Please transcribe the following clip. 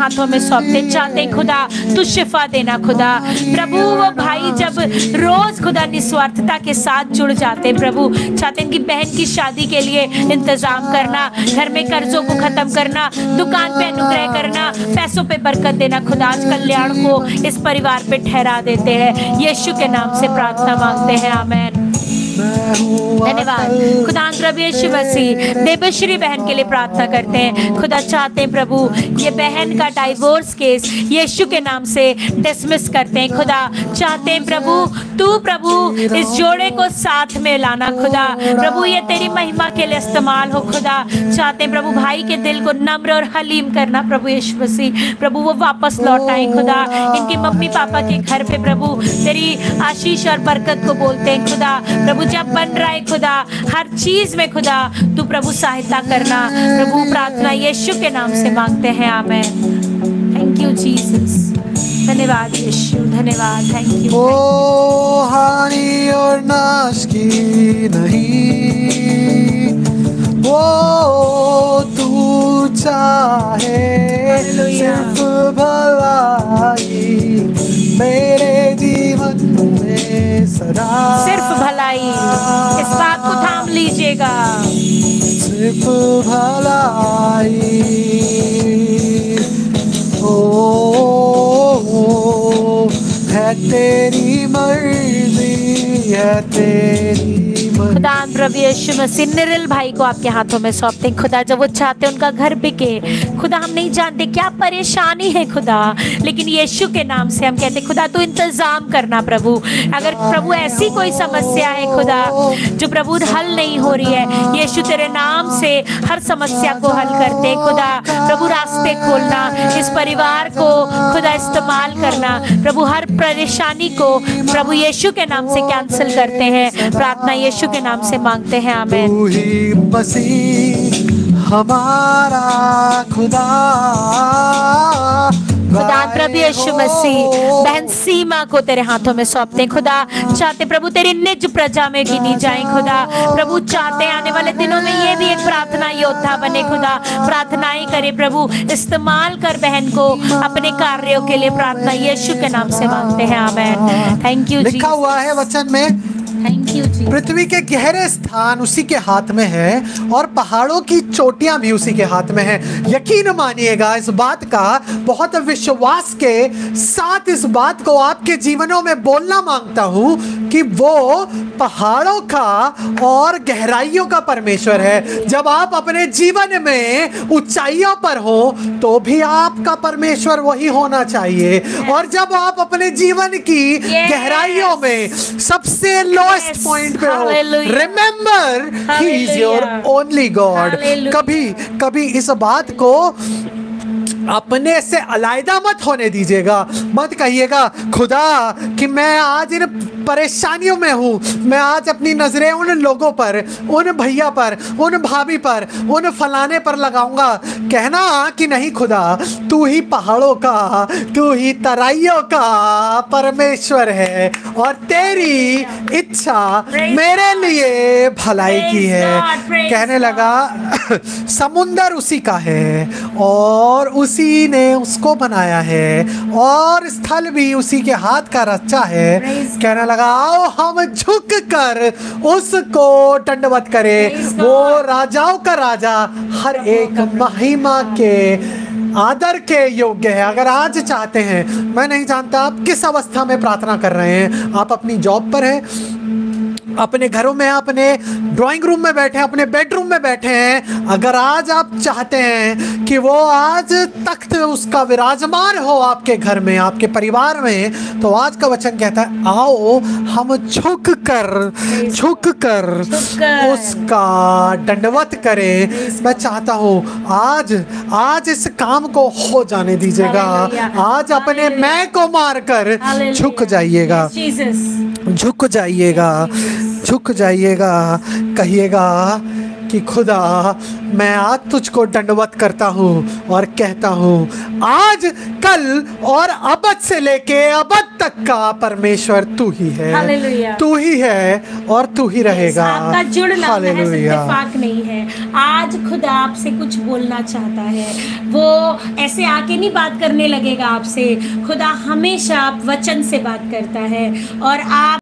हाथों में सौंपते चाहते खुदा, तू शिफा देना खुदा। प्रभु, वो भाई जब रोज खुदा निस्वार्थता के साथ जुड़ जाते प्रभु, चाहते हैं कि बहन की शादी के लिए इंतज़ाम करना, घर में कर्जों को खत्म करना, दुकान पे अनुग्रह करना, पैसों पे बरकत देना, खुदा आज कल्याण को इस परिवार पे ठहरा देते हैं। यीशु के नाम से प्रार्थना मांगते हैं, आमेन। धन्यवाद। खुदा प्रभु यीशु मसीह। देवश्री बहन के लिए प्रार्थना करते हैं। खुदा चाहते हैं प्रभु, ये बहन का डाइवोर्स केस यीशु के नाम से डिसमिस करते हैं। खुदा चाहते हैं प्रभु, तू प्रभु, इस जोड़े को साथ में लाना। खुदा, प्रभु, ये तेरी महिमा के लिए इस्तेमाल हो। खुदा चाहते हैं प्रभु, भाई के दिल को नम्र और हलीम करना। प्रभु यीशु मसीह, प्रभु, वो वापस लौट आए। खुदा, इनके मम्मी पापा के घर पे प्रभु, तेरी आशीष और बरकत को बोलते हैं। खुदा, प्रभु जब बन रहा है खुदा हर चीज़ में खुदा तू प्रभु सहायता करना। प्रभु प्रार्थना यीशु के नाम से मांगते हैं आमेन। थैंक यू जीसस धन्यवाद यीशु धन्यवाद। थैंक यू ओ हानि और नाश की नहीं। वो तू चाहे थाम सिर्फ़ भलाई ओ, है तेरी मर्ज़ी खुदा प्रभु यीशु मसीह, निरल भाई को आपके हाथों में सौंपते हैं। खुदा, जब वो चाहते हैं, उनका घर बिके। खुदा, हम नहीं जानते क्या परेशानी है, खुदा। लेकिन यीशु के नाम से हम कहते खुदा, तू इंतज़ाम करना प्रभु। अगर प्रभु, ऐसी कोई समस्या है, खुदा, जो प्रभु, हल नहीं हो रही है यीशु तेरे नाम से हर समस्या को हल करते। हैं, खुदा प्रभु रास्ते खोलना इस परिवार को खुदा इस्तेमाल करना। प्रभु हर परेशानी को प्रभु यीशु के नाम से कैंसिल करते हैं। प्रार्थना यीशु के नाम से मांगते हैं आमेन। तू ही हमारा खुदा। खुदा प्रभु यीशु मसीह बहन सीमा को तेरे हाथों में सौंपते खुदा। चाहते प्रभु तेरी निज प्रजा में गिनी जाए खुदा। प्रभु चाहते आने वाले दिनों में ये भी एक प्रार्थना योद्धा बने खुदा। प्रार्थनाएँ करे प्रभु इस्तेमाल कर बहन को अपने कार्यों के लिए प्रार्थना। यीशु के नाम से मांगते हैं आमेन। थैंक यू लिखा हुआ है वचन में थैंक यू पृथ्वी के गहरे स्थान उसी के हाथ में है और पहाड़ों की चोटियाँ भी उसी के हाथ में है। यकीन मानिएगा इस बात का बहुत विश्वास के साथ इस बात को आपके जीवनों में बोलना माँगता हूँ कि वो पहाड़ों का और गहराइयों का परमेश्वर है। जब आप अपने जीवन में ऊंचाइयों पर हो तो भी आपका परमेश्वर वही होना चाहिए। और जब आप अपने जीवन की गहराइयों में सबसे लोएस्ट Yes. पॉइंट पे हो remember he is your only god कभी कभी इस बात को अपने से अलायदा मत होने दीजिएगा। मत कहिएगा खुदा कि मैं आज इन परेशानियों में हूँ। मैं आज अपनी नज़रें उन लोगों पर उन भैया पर उन भाभी पर उन फलाने पर लगाऊँगा। कहना कि नहीं खुदा तू ही पहाड़ों का तू ही तराइयों का परमेश्वर है और तेरी इच्छा मेरे लिए भलाई की है। कहने लगा समुंदर उसी का है और उसी ने उसको बनाया है और स्थल भी उसी के हाथ का रचा है। कहने लगा आओ हम झुक कर उसको दंडवत करें। वो राजाओं का राजा हर एक महिमा के आदर के योग्य है। अगर आज चाहते हैं मैं नहीं जानता आप किस अवस्था में प्रार्थना कर रहे हैं। आप अपनी जॉब पर हैं अपने घरों में अपने ड्राइंग रूम में बैठे हैं अपने बेडरूम में बैठे हैं अगर आज आप चाहते हैं कि वो आज तख्त उसका विराजमान हो आपके घर में आपके परिवार में तो आज का वचन कहता है आओ हम झुक कर झुक कर कर। उसका दंडवत करें मैं चाहता हूँ आज आज इस काम को हो जाने दीजिएगा आज अपने मैं को मारकर Hallelujah. झुक जाइएगा. झुक जाइएगा झुक जाइएगा कहिएगा कि खुदा मैं आज तुझको दंडवत करता हूँ और कहता हूँ आज कल और अबद से लेके अबद तक का परमेश्वर तू ही है। तू ही है और तू ही रहेगा। जुड़ है नहीं है। आज खुदा आपसे कुछ बोलना चाहता है। वो ऐसे आके नहीं बात करने लगेगा आपसे। खुदा हमेशा वचन से बात करता है और आप